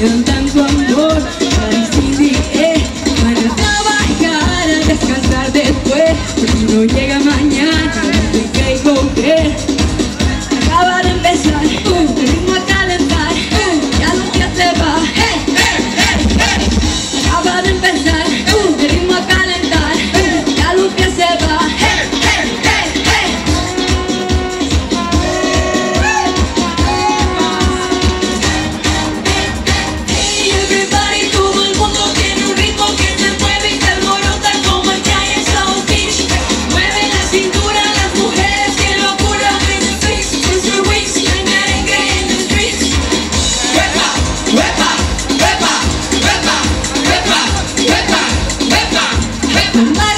en tanto amor eh, Para trabajar, a descansar después Porque no llega mañana, Let